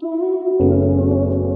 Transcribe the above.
Tum.